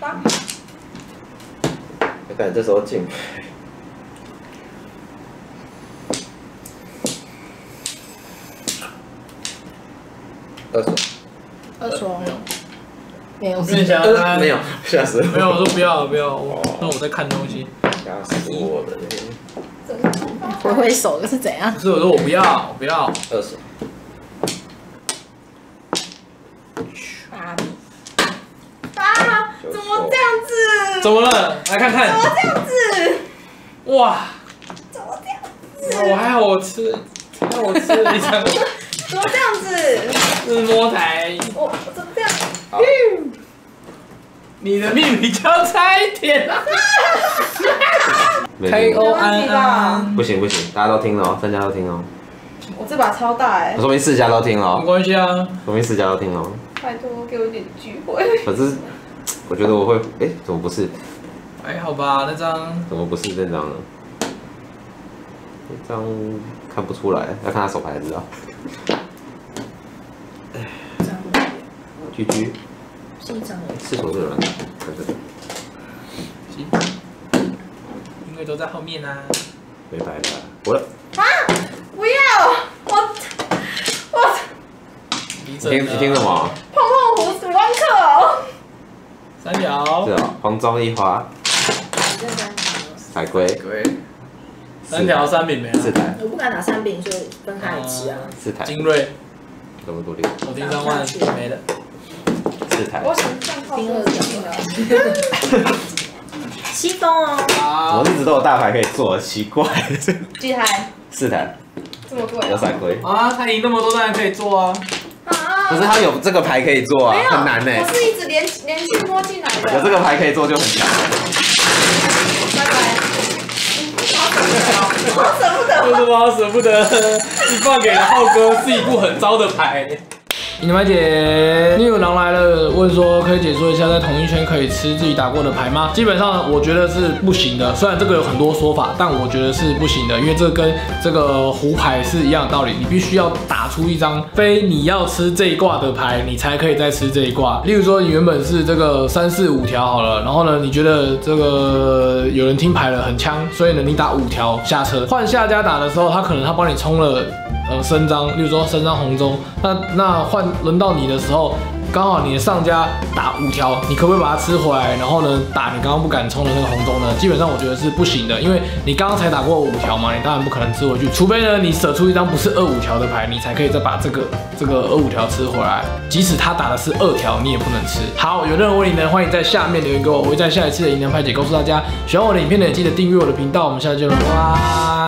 八，我感觉这时候进。二手，二双，没有，剩下呃，没有，吓死我！没有，我说不要不要，我那我在看东西。吓死我了！挥挥手的是怎样？不是我说我不要，我不要。二手，怎么这样子？怎么了？来看看。怎么这样子？哇，怎么这样子？我还好我吃，还好我吃了一张怎么这样子？自摸台。我怎么这样？好，你的命比较差一点啊。没 K 听 O 安安，不行不行，大家都听了哦，三家都听哦，我这把超大哎，说明四家都听了没哦，关系啊。说明四家都听了哦。拜托给我一点机会。可是我觉得我会，哎，怎么不是？还好吧，那张怎么不是这张呢？这张看不出来，要看他手牌才知道。居居，是一张是手这个软的，看这个行，因为都在后面啊。没牌了，我的，啊！不要！我我听你听什？么？碰碰胡子湾克。三条是。啊，黄中一花，海龟，对。三条三饼没了。四台，我不敢打三饼，所以分开吃啊。四台，精锐，怎么独立，我听三万没了。四台，我想上冰二条。西风哦，我一直都有大牌可以做，奇怪，几台？四台这么贵有闪龟，啊，他赢那么多，当然可以做啊。啊！可是他有这个牌可以做啊很难呢。我是一直连连续摸进来的。有这个牌可以做就很强。拜拜。好舍不得，好舍不得为什么舍不得？你放给了浩哥是一副很糟的牌。你麦姐，你有狼来了，问说可以解说一下，在同一圈可以吃自己打过的牌吗？基本上我觉得是不行的，虽然这个有很多说法，但我觉得是不行的，因为这跟这个胡牌是一样的道理，你必须要打出一张非你要吃这一挂的牌，你才可以再吃这一挂。例如说你原本是这个三四五条好了，然后呢，你觉得这个有人听牌了很呛，所以呢你打五条下车，换下家打的时候，他可能他帮你冲了。呃升张，例如说升张红中，那那换轮到你的时候，刚好你的上家打五条，你可不可以把它吃回来？然后呢，打你刚刚不敢冲的那个红中呢？基本上我觉得是不行的，因为你刚刚才打过五条嘛，你当然不可能吃回去，除非呢你舍出一张不是二五条的牌，你才可以再把这个这个二五条吃回来。即使他打的是二条，你也不能吃。好，有任何问题呢，欢迎在下面留言给我，我会在下一次的银能派解告诉大家。喜欢我的影片呢，也记得订阅我的频道，我们下次见喽，拜拜。